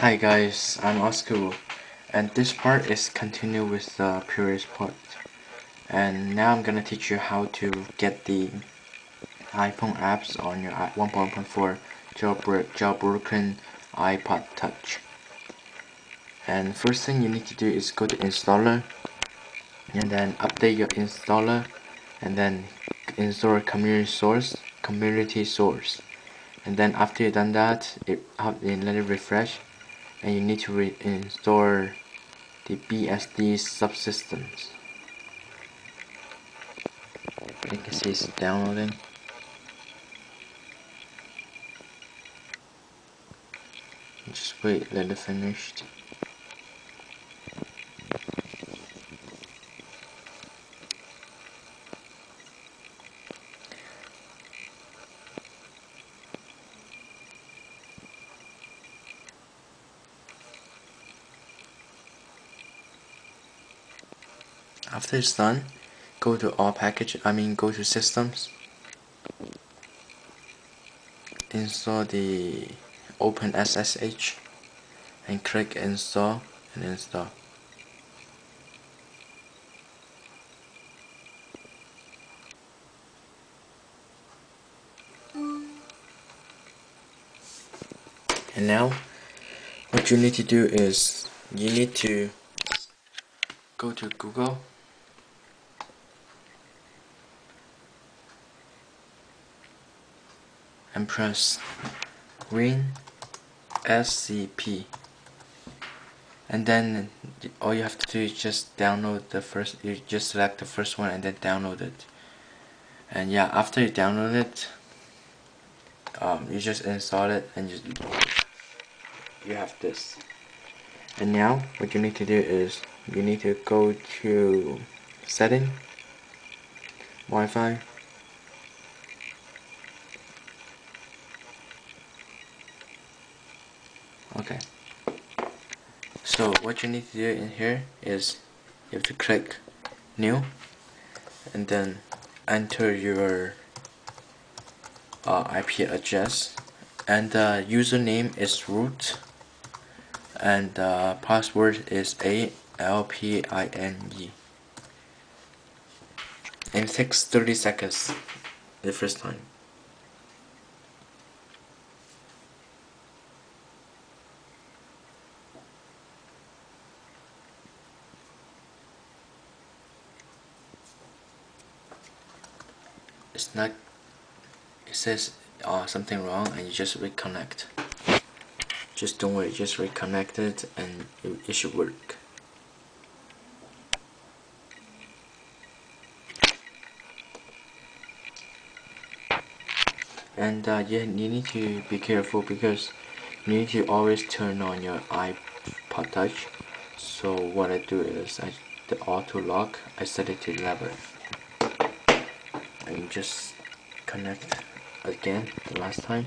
Hi guys, I'm Oscar and this part is continue with the previous part. And now I'm gonna teach you how to get the iPhone apps on your 1.1.4 jailbreak, jailbroken iPod touch. And first thing you need to do is go to installer and then update your installer and then install community source community source. And then after you've done that it, it let it refresh and you need to reinstall the BSD subsystems. You can see it's downloading. Just wait, let it finish. After it's done, go to all package, I mean go to systems, install the open SSH and click install and install. And now what you need to do is you need to go to Google and press green SCP and then all you have to do is just download the first you just select the first one and then download it. And yeah after you download it um, you just install it and just you have this. And now what you need to do is you need to go to setting Wi-Fi okay. So what you need to do in here is you have to click new and then enter your uh, IP address and the username is root and the password is A L P I N E. And it takes 30 seconds the first time it's not it says uh, something wrong and you just reconnect. Just don't worry just reconnect it and it, it should work. And uh, yeah, you need to be careful because you need to always turn on your iPod touch. So what I do is I the auto lock I set it to 11 and just connect again the last time.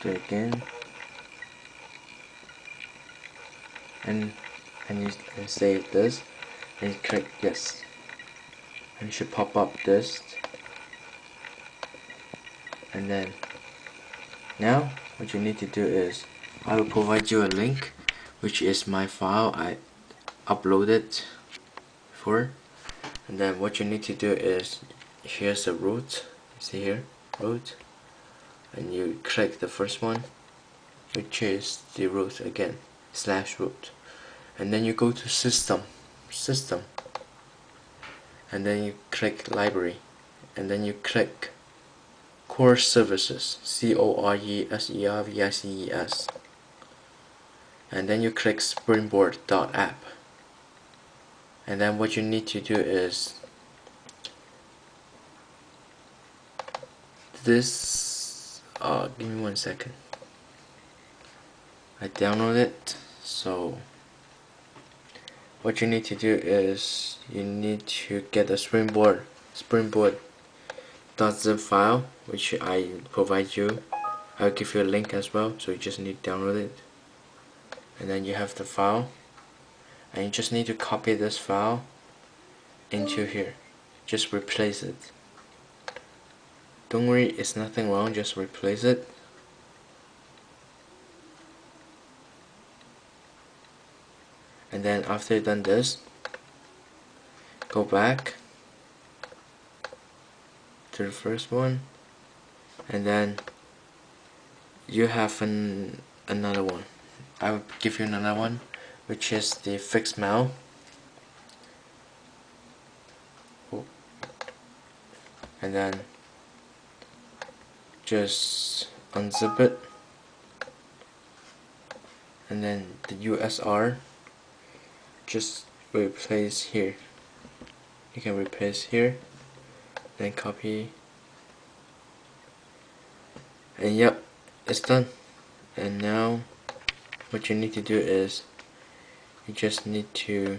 Do it again. And and you save this. And click yes and it should pop up this. And then now what you need to do is I will provide you a link which is my file I uploaded for. And then what you need to do is here's the root see here? Root and you click the first one which is the root again slash root and then you go to system system. And then you click library. And then you click core services C-O-R-E-S-E-R-V-I-C-E-S and then you click springboard.app and then what you need to do is this uh, give me one second. I download it so what you need to do is you need to get the springboard springboard .zip file which I provide you. I'll give you a link as well so you just need to download it. And then you have the file. And you just need to copy this file into here. Just replace it. Don't worry it's nothing wrong just replace it then after you've done this go back to the first one and then you have an another one. I will give you another one which is the fixmail. And then just unzip it. And then the USR just replace here. You can replace here then copy. And yep it's done. And now what you need to do is you just need to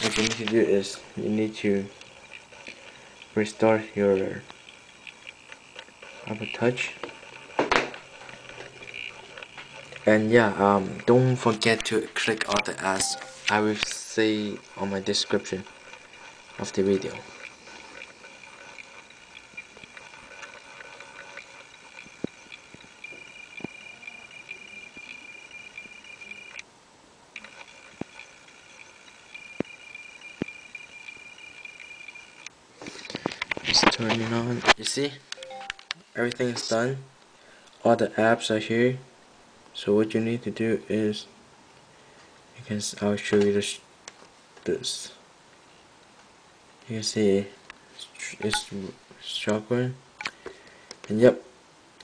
what you need to do is you need to restore your Apple Touch and yeah um, don't forget to click on the ads I will say on my description of the video. Just turn on. You see? Everything is done. All the apps are here so what you need to do is you can I'll show you this this. You can see it's shotgun and yep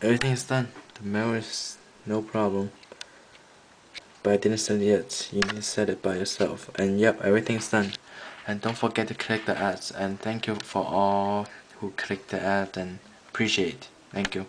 everything is done. The mail is no problem. But I didn't send it yet. You need to set it by yourself. And yep everything's done. And don't forget to click the ads. And thank you for all who click the ad and appreciate. Thank you